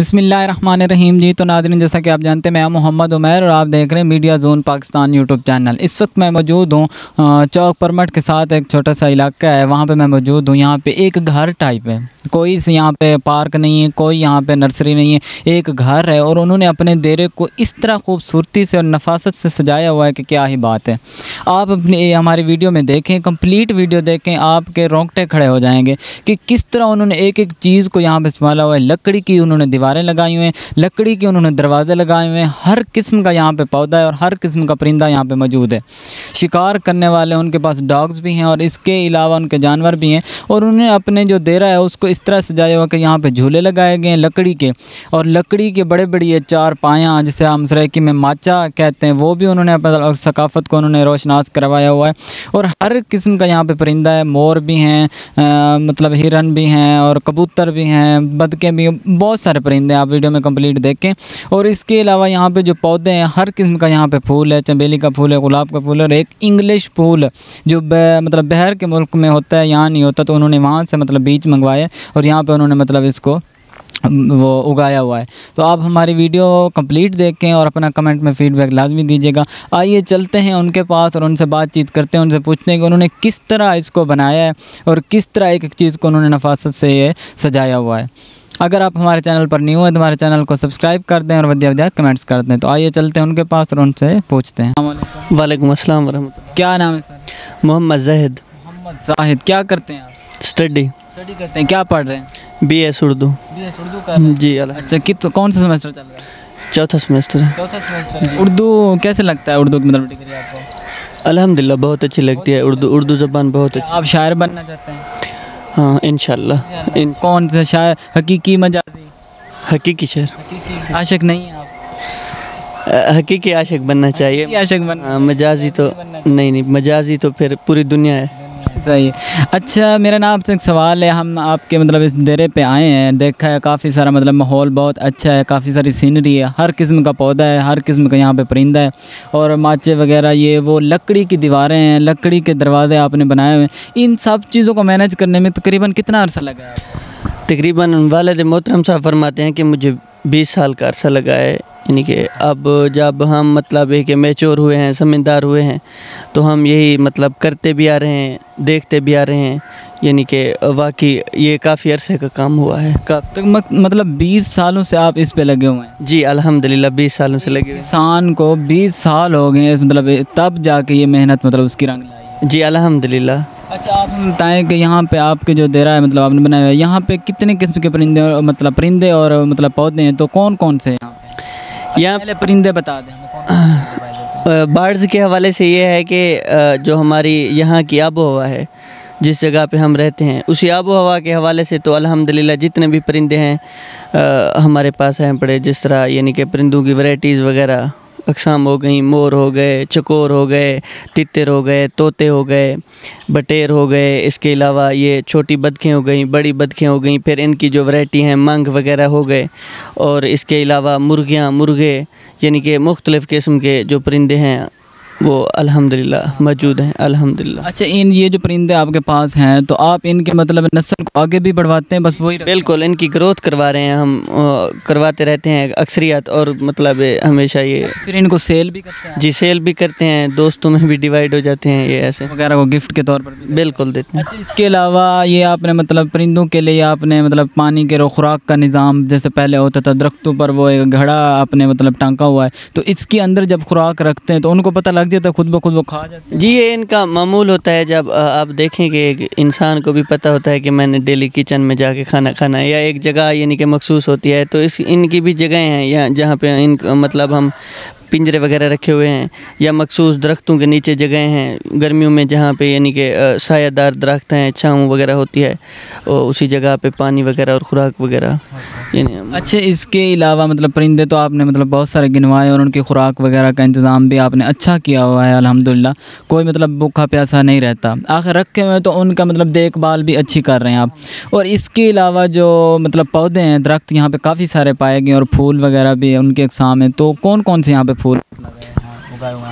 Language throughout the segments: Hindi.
बसमीम जी तो नादरीन जैसा कि आप जानते हैं, मैं मोहम्मद उमैर और आप देख रहे हैं media zone Pakistan YouTube channel. इस वक्त मैं मौजूद हूँ चौक परमट के साथ एक छोटा सा इलाका है, वहाँ पे मैं मौजूद हूँ। यहाँ पे एक घर टाइप है। कोई यहाँ पे पार्क नहीं है, कोई यहाँ पे नर्सरी नहीं है, एक घर है और उन्होंने अपने डेरे को इस तरह खूबसूरती से और नफासत से सजाया हुआ है कि क्या ही बात है। आप अपनी हमारी वीडियो में देखें कंप्लीट वीडियो देखें, आपके रोंगटे खड़े हो जाएँगे कि किस तरह उन्होंने एक एक चीज़ को यहाँ पर संभाला हुआ है, लकड़ी की उन्होंने दीवार दीवारें लगाई हुई हैं, लकड़ी के उन्होंने दरवाज़े लगाए हुए हैं। हर किस्म का यहाँ पे पौधा है और हर किस्म का परिंदा यहाँ पे मौजूद है। शिकार करने वाले उनके पास डॉग्स भी हैं और इसके अलावा उनके जानवर भी हैं और उन्होंने अपने जो देरा है उसको इस तरह सजाया हुआ कि यहाँ पर झूले लगाए गए हैं लकड़ी के और लकड़ी के बड़े बड़ी चार पायाँ, जिसे हम सरेकी में माचा कहते हैं, वो भी उन्होंने सकाफ़त को उन्होंने रोशनास करवाया हुआ है। और हर किस्म का यहाँ पर परिंदा है, मोर भी हैं मतलब हिरन भी हैं और कबूतर भी हैं, बदके भी बहुत सारे परिंदे है आप वीडियो में कंप्लीट देखें। और इसके अलावा यहाँ पे जो पौधे हैं, हर किस्म का यहाँ पे फूल है, चमेली का फूल है, गुलाब का फूल है और एक इंग्लिश फूल जो मतलब बहर के मुल्क में होता है, यहाँ नहीं होता तो उन्होंने वहाँ से मतलब बीज मंगवाए और यहाँ पर उन्होंने मतलब इसको वो उगाया हुआ है। तो आप हमारी वीडियो कंप्लीट देखें और अपना कमेंट में फीडबैक लाजमी दीजिएगा। आइए चलते हैं उनके पास और उनसे बातचीत करते हैं, उनसे पूछते हैं कि उन्होंने किस तरह इसको बनाया है और किस तरह एक एक चीज़ को उन्होंने नफासत से सजाया हुआ है। अगर आप हमारे चैनल पर न्यू हैं तो हमारे चैनल को सब्सक्राइब कर दें और वदिया वदिया कमेंट्स कर दें। तो आइए चलते हैं उनके पास और उनसे पूछते हैं। वालेकुम अस्सलाम वरहमतुल्लाह। क्या नाम है सर? मोहम्मद जाहिद। मोहम्मद जाहिद क्या करते हैं आप? स्टडी। स्टडी करते हैं क्या पढ़ रहे हैं? B S Urdu B S Urdu कर जी अच्छा कित कौन सा सेमेस्टर चल रहा है? चौथा सेमेस्टर चौथा सेमेस्टर उर्दू कैसे लगता है उर्दू की मतलब डिग्री आपको? अल्हम्दुलिल्लाह बहुत अच्छी लगती है। उर्दू उर्दू ज़बान बहुत अच्छी। आप शायर बनना चाहते हैं? हाँ इन इन कौन सा शायर? हकीकी मजाजी। हकीकी शायर। आशिक नहीं है आप? हकीकी आशिक बनना चाहिए। आशिक बन हाँ, मजाजी तो नहीं नहीं मजाजी तो फिर पूरी दुनिया है। सही है। अच्छा मेरा नाम आपसे एक सवाल है। हम आपके मतलब इस डेरे पे आए हैं। देखा है काफ़ी सारा मतलब माहौल बहुत अच्छा है। काफ़ी सारी सीनरी है। हर किस्म का पौधा है। हर किस्म का यहाँ पे परिंदा है। और माचे वगैरह, ये वो लकड़ी की दीवारें हैं। लकड़ी के दरवाजे आपने बनाए हुए हैं। इन सब चीज़ों को मैनेज करने में तकरीबन कितना अर्सा लगा है तकरीबन वालद मोहतरम साहब फरमाते हैं कि मुझे बीस साल का अरसा लगा है। यानी कि अब जब हम मतलब है कि मेच्योर हुए हैं समझदार हुए हैं तो हम यही मतलब करते भी आ रहे हैं देखते भी आ रहे हैं यानी कि वाकई ये काफ़ी अरसे का काम हुआ है। काफ़ी तो मतलब 20 सालों से आप इस पे लगे हुए हैं? जी अल्हम्दुलिल्लाह 20 सालों से लगे हुए किसान को 20 साल हो गए मतलब तब जाके ये मेहनत मतलब उसकी रंग लाई जी अल्हम्दुलिल्लाह। अच्छा आप बताएँ कि यहाँ पे आपके जो देरा है मतलब आपने बनाया है यहाँ पे कितने किस्म के परिंदे और मतलब परिंदे और मतलब पौधे हैं तो कौन कौन से पे यहाँ पहले परिंदे बता दें बर्ड्स के हवाले से ये है कि जो हमारी यहाँ की आबो हवा है जिस जगह पे हम रहते हैं उसी आबो हवा के हवाले से तो अल्हम्दुलिल्लाह जितने भी परिंदे हैं आ, हमारे पास हैं पड़े जिस तरह यानी कि परिंदों की वैरायटीज़ वगैरह अकसाम हो गई, मोर हो गए, चकोर हो गए, तितर हो गए, तोते हो गए, बटेर हो गए, इसके अलावा ये छोटी बदखें हो गई, बड़ी बदखें हो गई, फिर इनकी जो वैरायटी हैं, मंग वगैरह हो गए, और इसके अलावा मुर्गियाँ, मुर्गे, यानी कि मुख्तलिफ़ किस्म के जो परिंदे हैं वो अल्हम्दुलिल्लाह मौजूद हैं अल्हम्दुलिल्लाह। अच्छा इन ये जो परिंदे आपके पास हैं तो आप इनके मतलब नस्ल को आगे भी बढ़वाते हैं बस वही बिल्कुल इनकी ग्रोथ करवा रहे हैं हम करवाते रहते हैं अक्सरियत और मतलब हमेशा ये फिर इनको सेल भी करते हैं? जी सेल भी करते हैं दोस्तों में भी डिवाइड हो जाते हैं ये ऐसे। वगैरह को गिफ्ट के तौर पर बिल्कुल देते हैं। अच्छा इसके अलावा ये आपने मतलब परिंदों के लिए आपने मतलब पानी के खुराक का निज़ाम जैसे पहले होता था दरख्तों पर वो एक घड़ा आपने मतलब टांका हुआ है तो इसके अंदर जब खुराक रखते हैं तो उनको पता लग जाता था खुद ब खुद वो खा जाते जी, ये इनका मामूल होता है जब आप देखेंगे एक इंसान को भी पता होता है कि मैंने डेली किचन में जाके खाना खाना है या एक जगह यानी कि मखसूस होती है तो इस, इनकी भी जगह हैं या जहाँ पे इन मतलब हम पिंजरे वगैरह रखे हुए हैं, या मखसूस दरख्तों के नीचे जगह हैं, गर्मियों में जहाँ पे यानी कि सायादार दरख्त हैं, छाँव वगैरह होती है और उसी जगह पे पानी वगैरह और खुराक वगैरह, यानी अच्छा इसके अलावा मतलब परिंदे तो आपने मतलब बहुत सारे गिनवाए और उनकी खुराक वगैरह का इंतज़ाम भी आपने अच्छा किया हुआ है अलहमदिल्ला कोई मतलब भूखा प्यासा नहीं रहता। आखिर रखे हुए तो उनका मतलब देखभाल भी अच्छी कर रहे हैं आप। और इसके अलावा जो मतलब पौधे हैं, दरख्त यहाँ पर काफ़ी सारे पाए गए और फूल वगैरह भी उनके इकसाम हैं तो कौन कौन से यहाँ पे फूल।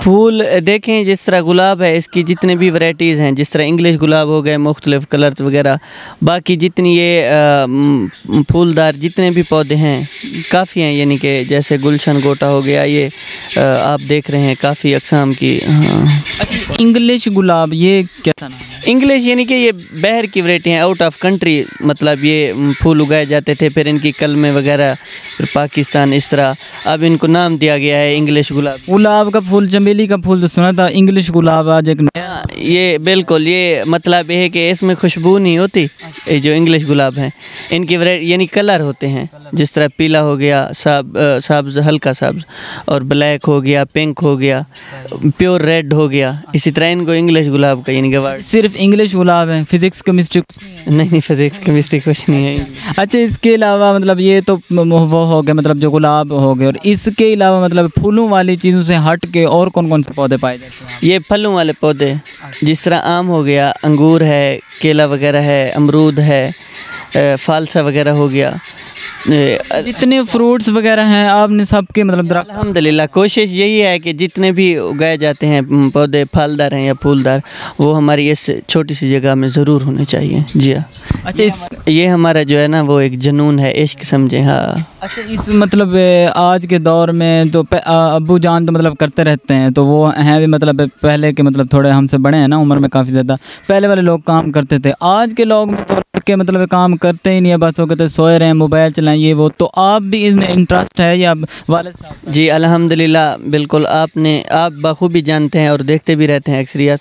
फूल, देखें जिस तरह गुलाब है, इसकी जितने भी वैरायटीज़ हैं, जिस तरह इंग्लिश गुलाब हो गए, मुख्तलिफ़ कलर्स वगैरह, बाकी जितनी ये फूलदार जितने भी पौधे हैं, काफ़ी हैं, यानी कि जैसे गुलशन गोटा हो गया, ये आप देख रहे हैं, काफ़ी अकसाम की हाँ। अच्छा इंग्लिश गुलाब, ये क्या नाम है? इंग्लिश यानी कि ये बहर की वैरायटी हैं आउट ऑफ़ कंट्री मतलब ये फूल उगाए जाते थे फिर इनकी कलमें वगैरह फिर पाकिस्तान इस तरह। अब इनको नाम दिया गया है इंग्लिश गुलाब। गुलाब का फूल चमेली का फूल तो सुना था इंग्लिश गुलाब आज एक नया हाँ, ये बिल्कुल ये मतलब ये है कि इसमें खुशबू नहीं होती ये जो इंग्लिश गुलाब हैं इनकी वैरायटी यानी कलर होते हैं जिस तरह पीला हो गया साब सब्ज हल्का सब्ज और ब्लैक हो गया पिंक हो गया प्योर रेड हो गया इसी तरह इनको इंग्लिश गुलाब का यानी कि सिर्फ़ इंग्लिश गुलाब है फिजिक्स केमिस्ट्री कुछ नहीं नहीं फिजिक्स केमिस्ट्री कुछ नहीं है। अच्छा इसके अलावा मतलब ये तो वो हो गए मतलब जो गुलाब हो गए और इसके अलावा मतलब फूलों वाली चीज़ों से हट के और कौन कौन से पौधे पाए जाते हैं? ये फलों वाले पौधे जिस तरह आम हो गया अंगूर है केला वगैरह है अमरूद है फालसा वगैरह हो गया जितने फ्रूट्स वगैरह हैं आपने सबके मतलब दरख्त अल्हम्दुलिल्लाह कोशिश यही है कि जितने भी उगाए जाते हैं पौधे फलदार हैं या फूलदार वो हमारी इस छोटी सी जगह में ज़रूर होने चाहिए। जी हाँ। अच्छा इस ये हमारा जो है ना वो एक जुनून है इश्क समझे हाँ। अच्छा इस मतलब आज के दौर में तो अबू जान तो मतलब करते रहते हैं तो वो हैं भी मतलब पहले के मतलब थोड़े हमसे बड़े हैं ना उम्र में काफ़ी ज़्यादा। पहले वाले लोग काम करते थे आज के लोग तो लड़के मतलब काम करते ही नहीं है बस वो कहते सोए रहे हैं मोबाइल चलाएँ ये वो तो आप भी इसमें इंटरेस्ट है या वाले साहब जी, अल्हम्दुलिल्लाह, बिल्कुल आपने, आप बखूबी जानते हैं और देखते भी रहते हैं अक्सरियत।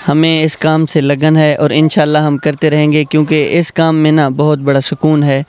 हमें इस काम से लगन है और इन हम करते रहेंगे क्योंकि इस काम में ना बहुत बड़ा सुकून है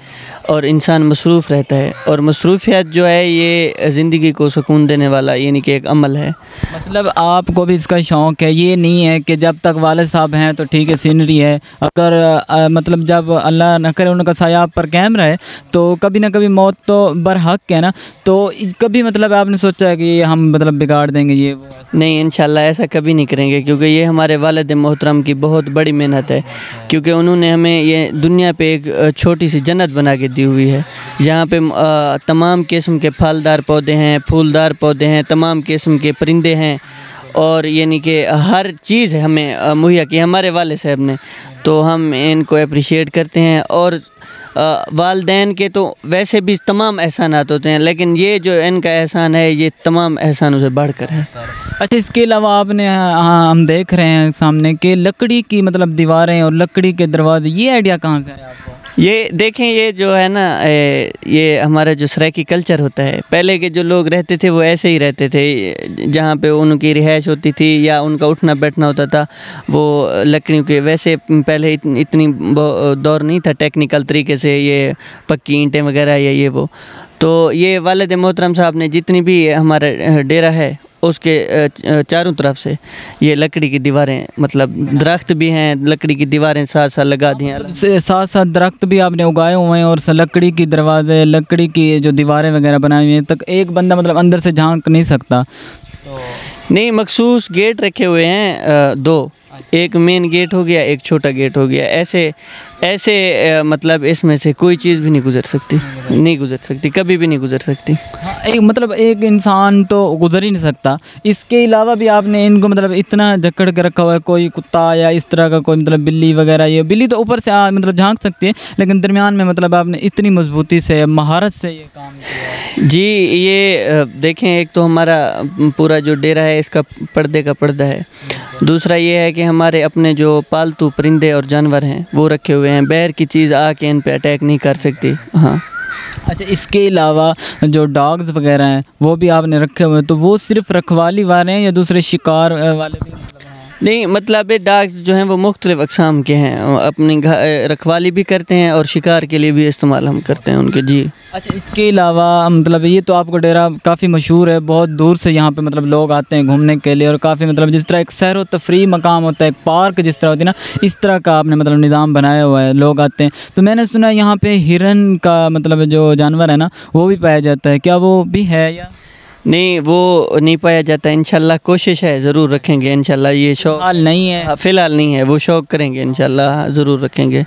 और इंसान मसरूफ़ रहता है और मसरूफियत जो है ये ज़िंदगी को सुकून देने वाला यानी कि एक अमल है। मतलब आपको भी इसका शौक़ है ये नहीं है कि जब तक वाले साहब हैं तो ठीक है सीनरी है। अगर अ, मतलब जब अल्लाह न करे उनका साया आप पर कैम रहे तो कभी ना कभी मौत तो बरहक है ना। तो कभी मतलब आपने सोचा है कि हम मतलब बिगाड़ देंगे ये नहीं इंशाल्लाह ऐसा कभी नहीं करेंगे क्योंकि ये हमारे वालिद मोहतरम की बहुत बड़ी मेहनत है, क्योंकि उन्होंने हमें ये दुनिया पे एक छोटी सी जन्नत बना के दी हुई है, जहाँ पे तमाम किस्म के फलदार पौधे हैं, फूलदार पौधे हैं, तमाम किस्म के परिंदे हैं, और यानी कि हर चीज़ हमें मुहैया की हमारे वाले साहब ने। तो हम इनको अप्रिशिएट करते हैं, और वालदेन के तो वैसे भी तमाम एहसानात होते हैं, लेकिन ये जो इनका एहसान है, ये तमाम एहसानों से बढ़कर है। अच्छा इसके अलावा आपने हाँ हम देख रहे हैं सामने के लकड़ी की मतलब दीवारें और लकड़ी के दरवाजे, ये आइडिया कहाँ से आया आपको? ये देखें, ये जो है ना ये हमारा जो सराइकी कल्चर होता है। पहले के जो लोग रहते थे, वो ऐसे ही रहते थे, जहाँ पे उनकी रिहाइश होती थी या उनका उठना बैठना होता था, वो लकड़ियों के, वैसे पहले इतनी दौर नहीं था टेक्निकल तरीके से, ये पक्की ईंटें वगैरह या ये वो। तो ये वालद मोहतरम साहब ने जितनी भी हमारा, डेरा है उसके चारों तरफ़ से ये लकड़ी की दीवारें मतलब दरख्त भी हैं लकड़ी की दीवारें साथ साथ लगा दी हैं। साथ साथ दरख्त भी आपने उगाए हुए हैं और लकड़ी की दरवाजे लकड़ी की जो दीवारें वगैरह बनाई हुई हैं तक एक बंदा मतलब अंदर से झाँक नहीं सकता। नहीं मखसूस गेट रखे हुए हैं दो। एक मेन गेट हो गया एक छोटा गेट हो गया। ऐसे ऐसे मतलब इसमें से कोई चीज़ भी नहीं गुजर सकती। नहीं गुजर सकती कभी भी नहीं गुजर सकती। हाँ, एक मतलब एक इंसान तो गुजर ही नहीं सकता। इसके अलावा भी आपने इनको मतलब इतना जकड़ के रखा हुआ है कोई कुत्ता या इस तरह का कोई मतलब बिल्ली वगैरह ये बिल्ली तो ऊपर से आ, मतलब झाँक सकती है लेकिन दरमियान में मतलब आपने इतनी मजबूती से महारत से ये काम किया जी ये देखें एक तो हमारा पूरा जो डेरा है इसका पर्दे का पर्दा है। दूसरा ये है कि हमारे अपने जो पालतू परिंदे और जानवर हैं वो रखे हुए हैं। बैर की चीज़ आके इन पर अटैक नहीं कर सकती। हाँ। अच्छा इसके अलावा जो डॉग्स वगैरह हैं, वो भी आपने रखे हुए हैं तो वो सिर्फ़ रखवाली वाले हैं या दूसरे शिकार वाले भी नहीं मतलब डाग्स जो हैं, वो मुख्तलिफ़ अकसाम के हैं। अपनी रखवाली भी करते हैं और शिकार के लिए भी इस्तेमाल हम करते हैं उनके, जी। अच्छा इसके अलावा मतलब ये तो आपको डेरा काफ़ी मशहूर है, बहुत दूर से यहाँ पे मतलब लोग आते हैं घूमने के लिए और काफ़ी मतलब जिस तरह एक सैर व तफरी मकाम होता है एक पार्क जिस तरह होती है ना, इस तरह का आपने मतलब निज़ाम बनाया हुआ है, लोग आते हैं। तो मैंने सुना यहाँ पर हिरन का मतलब जो जानवर है ना, वो भी पाया जाता है। क्या वो भी है या नहीं वो नहीं पाया जाता। इनशाला कोशिश है ज़रूर रखेंगे इनशाला ये शौक। हाल नहीं है। हाँ, फ़िलहाल नहीं है वो शौक करेंगे इनशाला ज़रूर रखेंगे।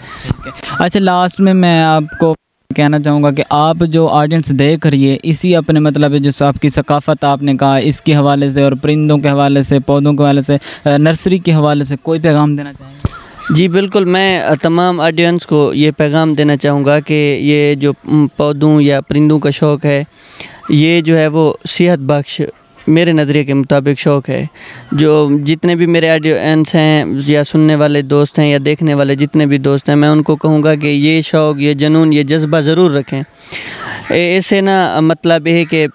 अच्छा लास्ट में मैं आपको कहना चाहूँगा कि आप जो ऑडियंस देख रही है इसी अपने मतलब जो आपकी सकाफ़त आपने कहा इसके हवाले से और परिंदों के हवाले से पौधों के हवाले से नर्सरी के हवाले से कोई पैगाम देना चाहेंगे? जी बिल्कुल मैं तमाम ऑडियंस को ये पैगाम देना चाहूँगा कि ये जो पौधों या परिंदों का शौक़ है ये जो है वो सेहत बख्श मेरे नज़रिए के मुताबिक शौक़ है। जो जितने भी मेरे ऑडियंस हैं या सुनने वाले दोस्त हैं या देखने वाले जितने भी दोस्त हैं, मैं उनको कहूँगा कि ये शौक़, ये जुनून, ये जज्बा ज़रूर रखें। ऐसे ना मतलब ये है कि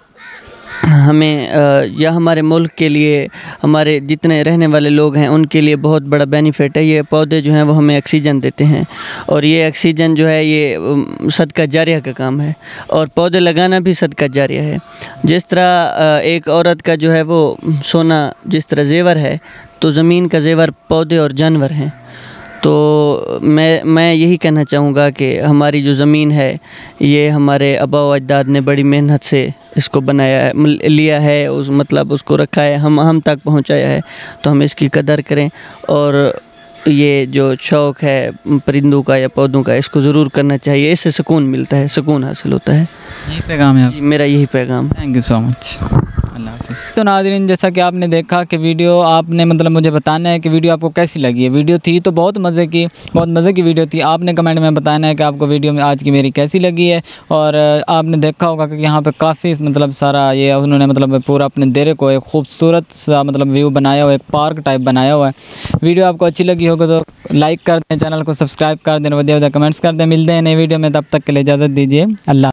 हमें या हमारे मुल्क के लिए, हमारे जितने रहने वाले लोग हैं, उनके लिए बहुत बड़ा बेनिफिट है। ये पौधे जो हैं, वो हमें ऑक्सीजन देते हैं। और ये ऑक्सीजन जो है, ये सदका जारिया का काम है। और पौधे लगाना भी सदका जारिया है। जिस तरह एक औरत का जो है, वो सोना जिस तरह जेवर है तो ज़मीन का जेवर पौधे और जानवर हैं। तो मैं मैं यही कहना चाहूँगा कि हमारी जो ज़मीन है ये हमारे आबा अजदाद ने बड़ी मेहनत से इसको बनाया है लिया है उस मतलब उसको रखा है हम हम तक पहुँचाया है। तो हम इसकी कदर करें और ये जो शौक़ है परिंदों का या पौधों का इसको ज़रूर करना चाहिए। इससे सुकून मिलता है सुकून हासिल होता है। यही पैगाम है मेरा यही पैगाम। Thank you so much Allah तो नाजरीन, जैसा कि आपने देखा कि वीडियो आपने मतलब मुझे बताना है कि वीडियो आपको कैसी लगी है। वीडियो थी तो बहुत मज़े की, बहुत मज़े की वीडियो थी। आपने कमेंट में बताना है कि आपको वीडियो में आज की मेरी कैसी लगी है। और आपने देखा होगा कि यहाँ पर काफ़ी मतलब सारा ये उन्होंने मतलब पूरा अपने देरे को एक खूबसूरत सा मतलब व्यू बनाया हुआ, एक पार्क टाइप बनाया हुआ है। वीडियो आपको अच्छी लगी होगी तो लाइक कर दें, चैनल को सब्सक्राइब कर दें वधिया वधिया कमेंट्स कर दें। मिलते हैं नई वीडियो में, तब तक के लिए इजाज़त दीजिए। अल्लाह